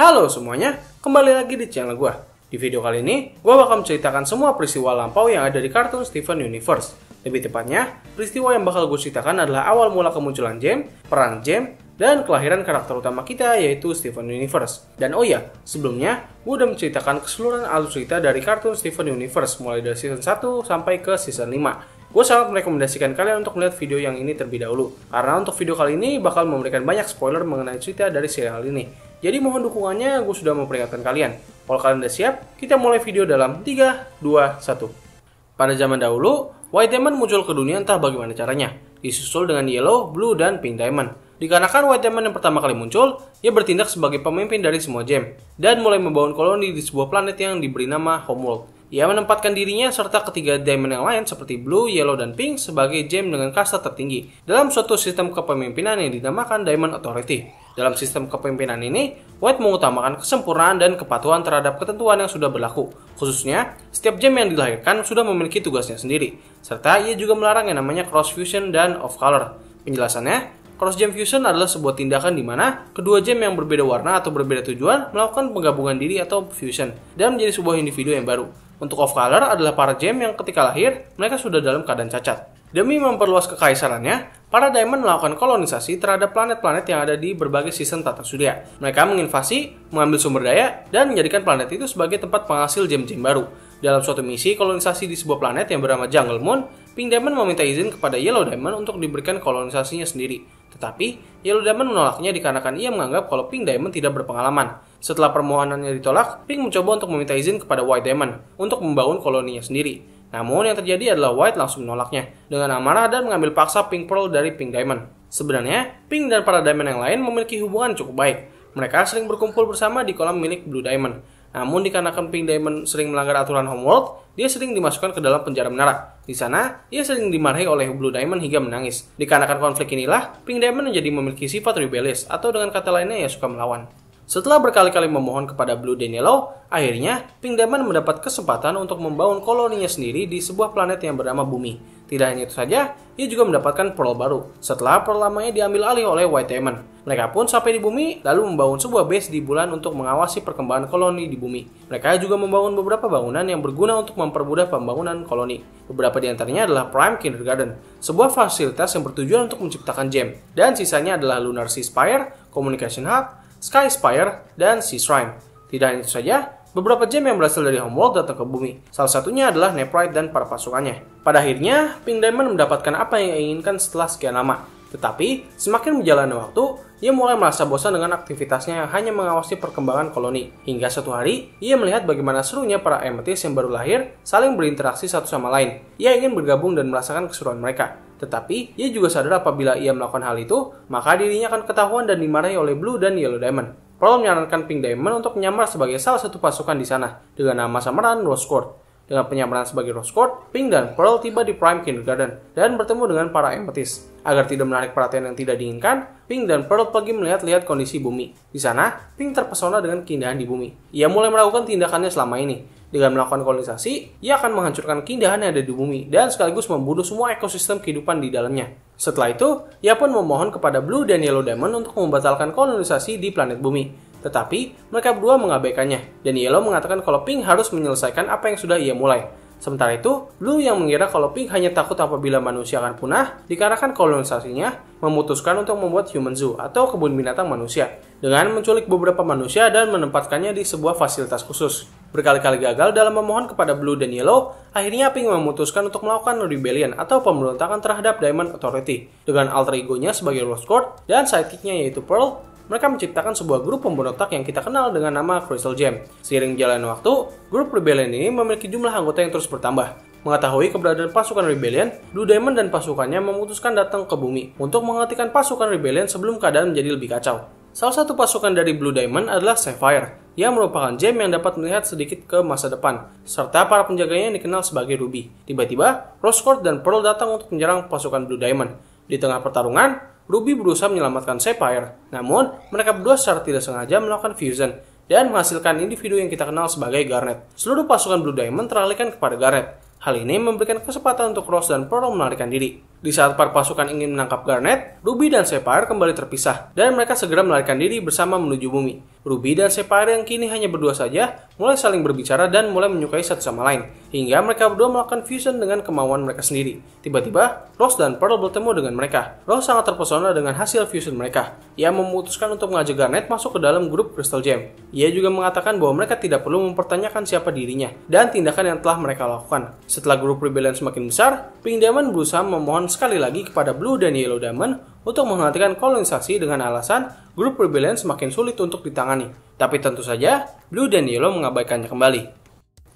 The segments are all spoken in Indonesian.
Halo semuanya, kembali lagi di channel gue. Di video kali ini, gue bakal menceritakan semua peristiwa lampau yang ada di kartun Steven Universe. Lebih tepatnya, peristiwa yang bakal gue ceritakan adalah awal mula kemunculan Jem, perang Jem, dan kelahiran karakter utama kita yaitu Steven Universe. Dan oh ya, sebelumnya gue udah menceritakan keseluruhan alur cerita dari kartun Steven Universe mulai dari season 1 sampai ke season 5. Gue sangat merekomendasikan kalian untuk melihat video yang ini terlebih dahulu, karena untuk video kali ini bakal memberikan banyak spoiler mengenai cerita dari serial ini. Jadi mohon dukungannya, gue sudah memperingatkan kalian. Kalau kalian udah siap, kita mulai video dalam 3, 2, 1. Pada zaman dahulu, White Diamond muncul ke dunia entah bagaimana caranya, disusul dengan Yellow, Blue, dan Pink Diamond. Dikarenakan White Diamond yang pertama kali muncul, ia bertindak sebagai pemimpin dari semua gem, dan mulai membangun koloni di sebuah planet yang diberi nama Homeworld. Ia menempatkan dirinya serta ketiga diamond yang lain seperti blue, yellow, dan pink sebagai gem dengan kasta tertinggi dalam suatu sistem kepemimpinan yang dinamakan Diamond Authority. Dalam sistem kepemimpinan ini, White mengutamakan kesempurnaan dan kepatuhan terhadap ketentuan yang sudah berlaku. Khususnya, setiap gem yang dilahirkan sudah memiliki tugasnya sendiri, serta ia juga melarang yang namanya cross fusion dan off color. Penjelasannya, Cross gem fusion adalah sebuah tindakan di mana kedua gem yang berbeda warna atau berbeda tujuan melakukan penggabungan diri atau fusion dan menjadi sebuah individu yang baru. Untuk off color adalah para gem yang ketika lahir mereka sudah dalam keadaan cacat. Demi memperluas kekaisarannya, para Diamond melakukan kolonisasi terhadap planet-planet yang ada di berbagai sistem tata surya. Mereka menginvasi, mengambil sumber daya, dan menjadikan planet itu sebagai tempat penghasil gem-gem baru. Dalam suatu misi kolonisasi di sebuah planet yang bernama Jungle Moon, Pink Diamond meminta izin kepada Yellow Diamond untuk diberikan kolonisasinya sendiri. Tetapi, Yellow Diamond menolaknya dikarenakan ia menganggap kalau Pink Diamond tidak berpengalaman. Setelah permohonannya ditolak, Pink mencoba untuk meminta izin kepada White Diamond untuk membangun koloninya sendiri. Namun yang terjadi adalah White langsung menolaknya dengan amarah dan mengambil paksa Pink Pearl dari Pink Diamond. Sebenarnya, Pink dan para Diamond yang lain memiliki hubungan cukup baik. Mereka sering berkumpul bersama di kolam milik Blue Diamond. Namun dikarenakan Pink Diamond sering melanggar aturan Homeworld, dia sering dimasukkan ke dalam penjara menara. Di sana, ia sering dimarahi oleh Blue Diamond hingga menangis. Dikarenakan konflik inilah, Pink Diamond menjadi memiliki sifat rebellious atau dengan kata lainnya ia suka melawan. Setelah berkali-kali memohon kepada Blue dan Yellow, akhirnya Pink Diamond mendapat kesempatan untuk membangun koloninya sendiri di sebuah planet yang bernama Bumi. Tidak hanya itu saja, ia juga mendapatkan Pearl baru setelah Pearl lamanya diambil alih oleh White Diamond. Mereka pun sampai di bumi lalu membangun sebuah base di bulan untuk mengawasi perkembangan koloni di bumi. Mereka juga membangun beberapa bangunan yang berguna untuk mempermudah pembangunan koloni. Beberapa di antaranya adalah Prime Kindergarten, sebuah fasilitas yang bertujuan untuk menciptakan gem. Dan sisanya adalah Lunar Sea Spire, Communication Hub, Sky Spire, dan Sea Shrine. Tidak hanya itu saja, beberapa gem yang berasal dari Homeworld datang ke bumi. Salah satunya adalah Neprite dan para pasukannya. Pada akhirnya, Pink Diamond mendapatkan apa yang inginkan setelah sekian lama. Tetapi, semakin berjalannya waktu, ia mulai merasa bosan dengan aktivitasnya yang hanya mengawasi perkembangan koloni. Hingga suatu hari, ia melihat bagaimana serunya para Amethyst yang baru lahir saling berinteraksi satu sama lain. Ia ingin bergabung dan merasakan keseruan mereka. Tetapi, ia juga sadar apabila ia melakukan hal itu, maka dirinya akan ketahuan dan dimarahi oleh Blue dan Yellow Diamond. Pearl menyarankan Pink Diamond untuk menyamar sebagai salah satu pasukan di sana, dengan nama samaran Rose Court. Dengan penyamaran sebagai Rose Court, Pink dan Pearl tiba di Prime Kindergarten dan bertemu dengan para Amethyst. Agar tidak menarik perhatian yang tidak diinginkan, Pink dan Pearl pergi melihat-lihat kondisi bumi. Di sana, Pink terpesona dengan keindahan di bumi. Ia mulai melakukan tindakannya selama ini, dengan melakukan kolonisasi, ia akan menghancurkan keindahan yang ada di bumi dan sekaligus membunuh semua ekosistem kehidupan di dalamnya. Setelah itu, ia pun memohon kepada Blue dan Yellow Diamond untuk membatalkan kolonisasi di planet bumi. Tetapi, mereka berdua mengabaikannya, dan Yellow mengatakan kalau Pink harus menyelesaikan apa yang sudah ia mulai. Sementara itu, Blue yang mengira kalau Pink hanya takut apabila manusia akan punah, dikarenakan kolonisasinya memutuskan untuk membuat human zoo atau kebun binatang manusia dengan menculik beberapa manusia dan menempatkannya di sebuah fasilitas khusus. Berkali-kali gagal dalam memohon kepada Blue dan Yellow, akhirnya Pink memutuskan untuk melakukan rebellion atau pemberontakan terhadap Diamond Authority dengan alter egonya sebagai Rose Court dan sidekicknya yaitu Pearl. Mereka menciptakan sebuah grup pemberontak yang kita kenal dengan nama Crystal Gem. Seiring jalan waktu, grup rebellion ini memiliki jumlah anggota yang terus bertambah. Mengetahui keberadaan pasukan rebellion, Blue Diamond dan pasukannya memutuskan datang ke bumi untuk menghentikan pasukan rebellion sebelum keadaan menjadi lebih kacau. Salah satu pasukan dari Blue Diamond adalah Sapphire, yang merupakan gem yang dapat melihat sedikit ke masa depan, serta para penjaganya yang dikenal sebagai Ruby. Tiba-tiba, Rose Court dan Pearl datang untuk menyerang pasukan Blue Diamond. Di tengah pertarungan, Ruby berusaha menyelamatkan Sapphire, namun mereka berdua secara tidak sengaja melakukan fusion dan menghasilkan individu yang kita kenal sebagai Garnet. Seluruh pasukan Blue Diamond teralihkan kepada Garnet. Hal ini memberikan kesempatan untuk Rose dan Pearl melarikan diri. Di saat para pasukan ingin menangkap Garnet, Ruby dan Sapphire kembali terpisah, dan mereka segera melarikan diri bersama menuju bumi. Ruby dan Sapphire yang kini hanya berdua saja mulai saling berbicara dan mulai menyukai satu sama lain. Hingga mereka berdua melakukan fusion dengan kemauan mereka sendiri. Tiba-tiba, Rose dan Pearl bertemu dengan mereka. Rose sangat terpesona dengan hasil fusion mereka. Ia memutuskan untuk mengajak Garnet masuk ke dalam grup Crystal Gem. Ia juga mengatakan bahwa mereka tidak perlu mempertanyakan siapa dirinya dan tindakan yang telah mereka lakukan. Setelah grup Rebellion semakin besar, Pink Diamond berusaha memohon sekali lagi kepada Blue dan Yellow Diamond untuk menghentikan kolonisasi dengan alasan grup rebellion semakin sulit untuk ditangani. Tapi tentu saja, Blue dan Yellow mengabaikannya kembali.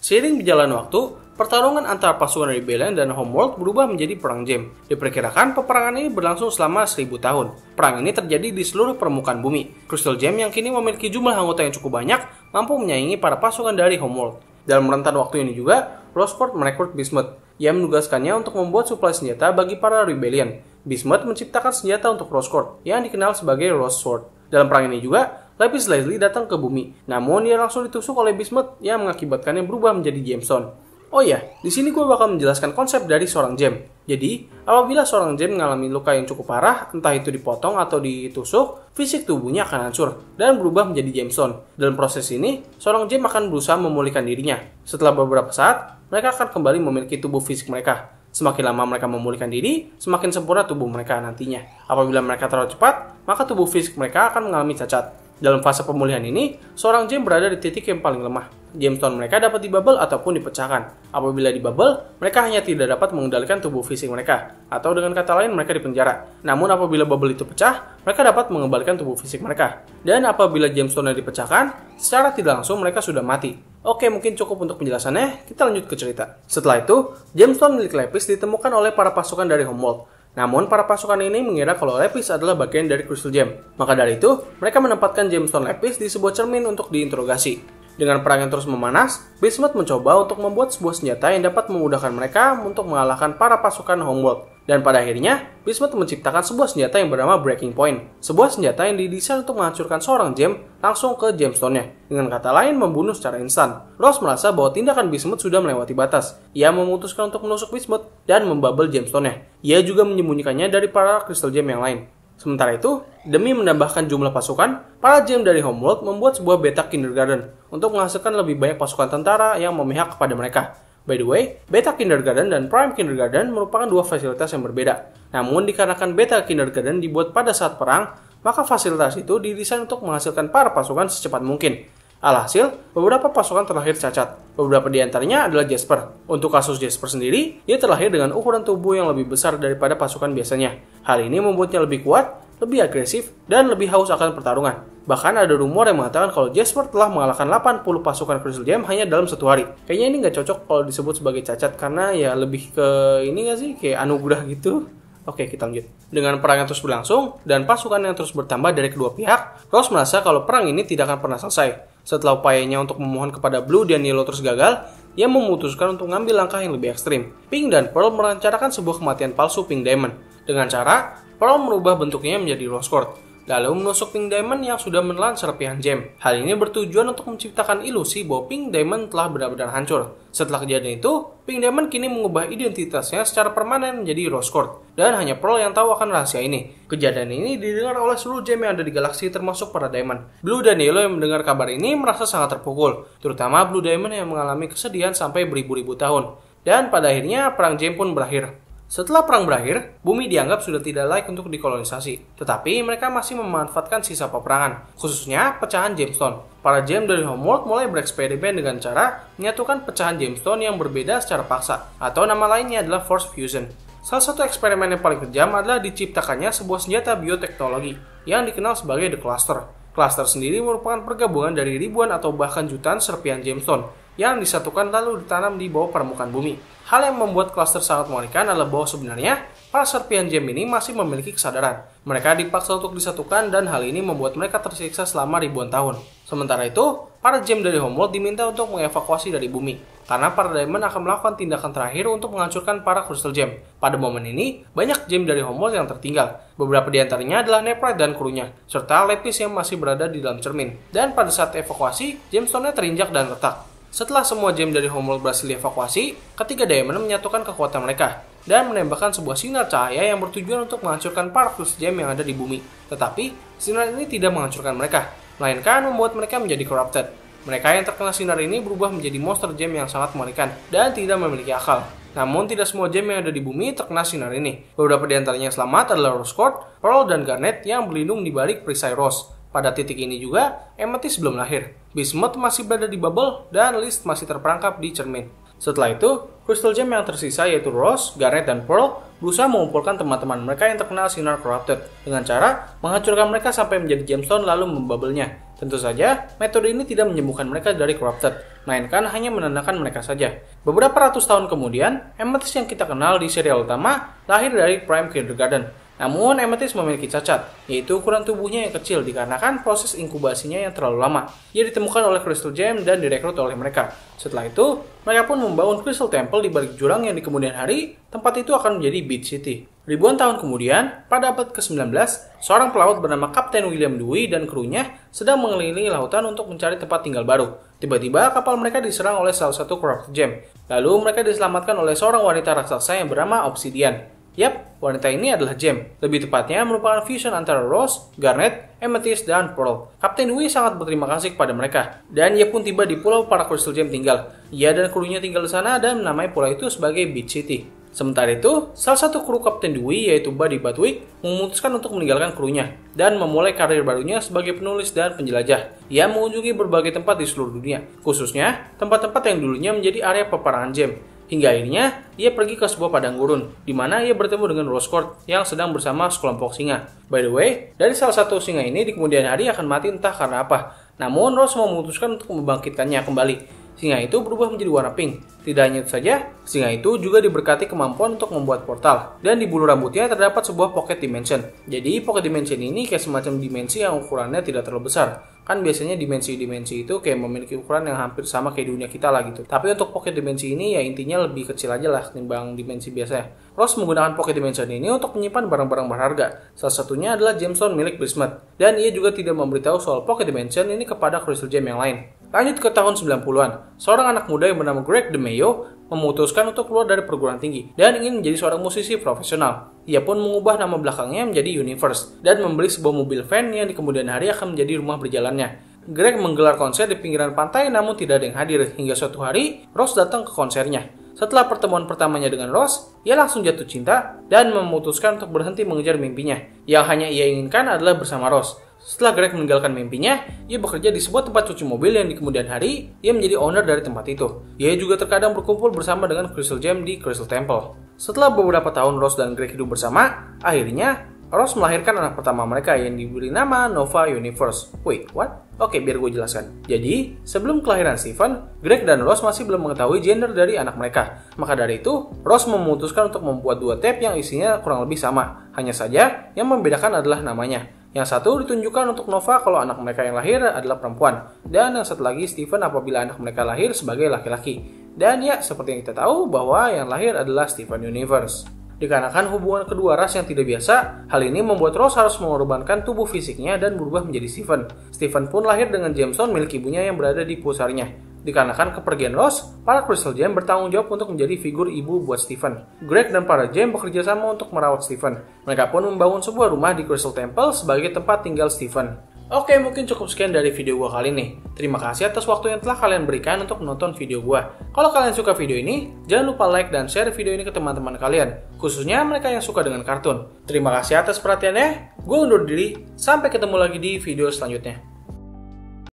Seiring berjalan waktu, pertarungan antara pasukan rebellion dan Homeworld berubah menjadi perang Gem. Diperkirakan peperangan ini berlangsung selama 1000 tahun. Perang ini terjadi di seluruh permukaan bumi. Crystal Gem yang kini memiliki jumlah anggota yang cukup banyak, mampu menyaingi para pasukan dari Homeworld. Dalam rentan waktu ini juga, Roseport merekrut Bismuth. Ia menugaskannya untuk membuat suplai senjata bagi para rebellion. Bismuth menciptakan senjata untuk Roscoe yang dikenal sebagai Rose Sword. Dalam perang ini juga, Lapis Lazuli datang ke bumi. Namun ia langsung ditusuk oleh Bismuth yang mengakibatkannya berubah menjadi gemstone. Oh ya, di sini gue bakal menjelaskan konsep dari seorang gem. Jadi, apabila seorang gem mengalami luka yang cukup parah, entah itu dipotong atau ditusuk, fisik tubuhnya akan hancur dan berubah menjadi gemstone. Dalam proses ini, seorang gem akan berusaha memulihkan dirinya. Setelah beberapa saat, mereka akan kembali memiliki tubuh fisik mereka. Semakin lama mereka memulihkan diri, semakin sempurna tubuh mereka nantinya. Apabila mereka terlalu cepat, maka tubuh fisik mereka akan mengalami cacat. Dalam fase pemulihan ini, seorang gem berada di titik yang paling lemah. Gemstone mereka dapat dibubble ataupun dipecahkan. Apabila dibubble, mereka hanya tidak dapat mengendalikan tubuh fisik mereka, atau dengan kata lain mereka dipenjara. Namun apabila bubble itu pecah, mereka dapat mengembalikan tubuh fisik mereka. Dan apabila gemstone dipecahkan, secara tidak langsung mereka sudah mati. Oke, mungkin cukup untuk penjelasannya. Kita lanjut ke cerita. Setelah itu, gemstone milik Lepis ditemukan oleh para pasukan dari Homeworld. Namun, para pasukan ini mengira kalau Lepis adalah bagian dari Crystal Gem. Maka dari itu, mereka menempatkan gemstone Lepis di sebuah cermin untuk diinterogasi. Dengan perang yang terus memanas, Bismuth mencoba untuk membuat sebuah senjata yang dapat memudahkan mereka untuk mengalahkan para pasukan Homeworld. Dan pada akhirnya, Bismuth menciptakan sebuah senjata yang bernama Breaking Point. Sebuah senjata yang didesain untuk menghancurkan seorang gem langsung ke gemstone-nya. Dengan kata lain, membunuh secara instan. Ross merasa bahwa tindakan Bismuth sudah melewati batas. Ia memutuskan untuk menusuk Bismuth dan membabel gemstone-nya. Ia juga menyembunyikannya dari para crystal gem yang lain. Sementara itu, demi menambahkan jumlah pasukan, para gem dari Homeworld membuat sebuah beta kindergarten untuk menghasilkan lebih banyak pasukan tentara yang memihak kepada mereka. By the way, Beta Kindergarten dan Prime Kindergarten merupakan dua fasilitas yang berbeda. Namun dikarenakan Beta Kindergarten dibuat pada saat perang, maka fasilitas itu didesain untuk menghasilkan para pasukan secepat mungkin. Alhasil, beberapa pasukan terlahir cacat. Beberapa di antaranya adalah Jasper. Untuk kasus Jasper sendiri, dia terlahir dengan ukuran tubuh yang lebih besar daripada pasukan biasanya. Hal ini membuatnya lebih kuat, lebih agresif, dan lebih haus akan pertarungan. Bahkan ada rumor yang mengatakan kalau Jasper telah mengalahkan 80 pasukan Crystal Gem hanya dalam satu hari. Kayaknya ini nggak cocok kalau disebut sebagai cacat karena ya lebih ke ini nggak sih kayak anugerah gitu. Oke, kita lanjut. Dengan perang yang terus berlangsung dan pasukan yang terus bertambah dari kedua pihak, Ross merasa kalau perang ini tidak akan pernah selesai. Setelah upayanya untuk memohon kepada Blue dan Yellow terus gagal, ia memutuskan untuk mengambil langkah yang lebih ekstrim. Pink dan Pearl merencanakan sebuah kematian palsu Pink Diamond. Dengan cara, Pearl merubah bentuknya menjadi Rose Quartz lalu menusuk Pink Diamond yang sudah menelan serpihan gem. Hal ini bertujuan untuk menciptakan ilusi bahwa Pink Diamond telah benar-benar hancur. Setelah kejadian itu, Pink Diamond kini mengubah identitasnya secara permanen menjadi Rose Quartz, dan hanya Pearl yang tahu akan rahasia ini. Kejadian ini didengar oleh seluruh gem yang ada di galaksi termasuk para Diamond. Blue dan Yellow yang mendengar kabar ini merasa sangat terpukul, terutama Blue Diamond yang mengalami kesedihan sampai beribu-ribu tahun. Dan pada akhirnya perang gem pun berakhir. Setelah perang berakhir, bumi dianggap sudah tidak layak untuk dikolonisasi. Tetapi mereka masih memanfaatkan sisa peperangan, khususnya pecahan gemstone. Para gem dari Homeworld mulai bereksperimen dengan cara menyatukan pecahan gemstone yang berbeda secara paksa, atau nama lainnya adalah Force Fusion. Salah satu eksperimen yang paling kejam adalah diciptakannya sebuah senjata bioteknologi yang dikenal sebagai The Cluster. Cluster sendiri merupakan pergabungan dari ribuan atau bahkan jutaan serpian gemstone yang disatukan lalu ditanam di bawah permukaan bumi. Hal yang membuat cluster sangat mengerikan adalah bahwa sebenarnya para serpian gem ini masih memiliki kesadaran. Mereka dipaksa untuk disatukan dan hal ini membuat mereka tersiksa selama ribuan tahun. Sementara itu, para gem dari Homeworld diminta untuk mengevakuasi dari bumi, karena para Diamond akan melakukan tindakan terakhir untuk menghancurkan para Crystal Gem. Pada momen ini, banyak gem dari Homeworld yang tertinggal. Beberapa di antaranya adalah Neprite dan krunya, serta Lepis yang masih berada di dalam cermin. Dan pada saat evakuasi, gemstone-nya terinjak dan retak. Setelah semua gem dari Homeworld berhasil dievakuasi, ketiga Diamond menyatukan kekuatan mereka dan menembakkan sebuah sinar cahaya yang bertujuan untuk menghancurkan para Crystal Gem yang ada di bumi. Tetapi, sinar ini tidak menghancurkan mereka. melainkan membuat mereka menjadi corrupted. Mereka yang terkena sinar ini berubah menjadi monster gem yang sangat mengerikan dan tidak memiliki akal. Namun tidak semua gem yang ada di bumi terkena sinar ini. Beberapa di antaranya yang selamat adalah Rose Quartz, Pearl, dan Garnet yang berlindung di balik perisai Rose. Pada titik ini juga, Amethyst belum lahir. Bismuth masih berada di bubble, dan List masih terperangkap di cermin. Setelah itu, Crystal Gem yang tersisa yaitu Rose, Garnet, dan Pearl berusaha mengumpulkan teman-teman mereka yang terkena sinar corrupted dengan cara menghancurkan mereka sampai menjadi gemstone lalu membubble-nya. Tentu saja, metode ini tidak menyembuhkan mereka dari corrupted, melainkan hanya menenangkan mereka saja. Beberapa ratus tahun kemudian, Amethyst yang kita kenal di serial utama lahir dari Prime Kindergarten, namun Amethyst memiliki cacat, yaitu ukuran tubuhnya yang kecil dikarenakan proses inkubasinya yang terlalu lama. Ia ditemukan oleh Crystal Gem dan direkrut oleh mereka. Setelah itu, mereka pun membangun Crystal Temple di balik jurang yang di kemudian hari, tempat itu akan menjadi Beach City. Ribuan tahun kemudian, pada abad ke-19, seorang pelaut bernama Kapten William Dewey dan krunya sedang mengelilingi lautan untuk mencari tempat tinggal baru. Tiba-tiba kapal mereka diserang oleh salah satu Corrupt Gem. Lalu mereka diselamatkan oleh seorang wanita raksasa yang bernama Obsidian. Yap, wanita ini adalah Gem. Lebih tepatnya merupakan fusion antara Rose, Garnet, Amethyst, dan Pearl. Kapten Wei sangat berterima kasih kepada mereka. Dan ia pun tiba di pulau para Crystal Gem tinggal. Ia dan krunya tinggal di sana dan menamai pulau itu sebagai Beach City. Sementara itu, salah satu kru Kapten Dewey yaitu Buddy Badwick memutuskan untuk meninggalkan krunya dan memulai karir barunya sebagai penulis dan penjelajah. Ia mengunjungi berbagai tempat di seluruh dunia, khususnya tempat-tempat yang dulunya menjadi area peperangan gem. Hingga akhirnya, ia pergi ke sebuah padang gurun, di mana ia bertemu dengan Roscoe yang sedang bersama sekelompok singa. By the way, dari salah satu singa ini di kemudian hari akan mati entah karena apa. Namun, Rose memutuskan untuk membangkitkannya kembali. Singa itu berubah menjadi warna pink. Tidak hanya itu saja, singa itu juga diberkati kemampuan untuk membuat portal. Dan di bulu rambutnya terdapat sebuah pocket dimension. Jadi, pocket dimension ini kayak semacam dimensi yang ukurannya tidak terlalu besar kan biasanya dimensi-dimensi itu kayak memiliki ukuran yang hampir sama kayak dunia kita lah gitu. Tapi untuk pocket dimensi ini ya intinya lebih kecil aja lah ketimbang dimensi biasa. Ross menggunakan pocket dimension ini untuk menyimpan barang-barang berharga. Salah satunya adalah gemstone milik Bismuth. Dan ia juga tidak memberitahu soal pocket dimension ini kepada crystal gem yang lain. Lanjut ke tahun 90-an, seorang anak muda yang bernama Greg DeMayo memutuskan untuk keluar dari perguruan tinggi dan ingin menjadi seorang musisi profesional. Ia pun mengubah nama belakangnya menjadi Universe dan membeli sebuah mobil van yang di kemudian hari akan menjadi rumah berjalannya. Greg menggelar konser di pinggiran pantai namun tidak ada yang hadir hingga suatu hari Ross datang ke konsernya. Setelah pertemuan pertamanya dengan Ross, ia langsung jatuh cinta dan memutuskan untuk berhenti mengejar mimpinya. Yang hanya ia inginkan adalah bersama Ross. Setelah Greg meninggalkan mimpinya, ia bekerja di sebuah tempat cuci mobil yang di kemudian hari ia menjadi owner dari tempat itu. Ia juga terkadang berkumpul bersama dengan Crystal Gem di Crystal Temple. Setelah beberapa tahun Ross dan Greg hidup bersama, akhirnya Ross melahirkan anak pertama mereka yang diberi nama Nova Universe. Wait, what? Oke, biar gue jelaskan. Jadi, sebelum kelahiran Stephen, Greg dan Ross masih belum mengetahui gender dari anak mereka. Maka dari itu, Ross memutuskan untuk membuat dua tape yang isinya kurang lebih sama. Hanya saja, yang membedakan adalah namanya. Yang satu ditunjukkan untuk Nova kalau anak mereka yang lahir adalah perempuan, dan yang satu lagi Stephen apabila anak mereka lahir sebagai laki-laki. Dan ya, seperti yang kita tahu bahwa yang lahir adalah Stephen Universe. Dikarenakan hubungan kedua ras yang tidak biasa, hal ini membuat Rose harus mengorbankan tubuh fisiknya dan berubah menjadi Stephen. Stephen pun lahir dengan Jameson milik ibunya yang berada di pusarnya. Dikarenakan kepergian Ross, para Crystal Gem bertanggung jawab untuk menjadi figur ibu buat Stephen. Greg dan para Gem bekerja sama untuk merawat Stephen. Mereka pun membangun sebuah rumah di Crystal Temple sebagai tempat tinggal Stephen. Oke, mungkin cukup sekian dari video gue kali ini. Terima kasih atas waktu yang telah kalian berikan untuk menonton video gue. Kalau kalian suka video ini, jangan lupa like dan share video ini ke teman-teman kalian, khususnya mereka yang suka dengan kartun. Terima kasih atas perhatiannya, gue undur diri, sampai ketemu lagi di video selanjutnya.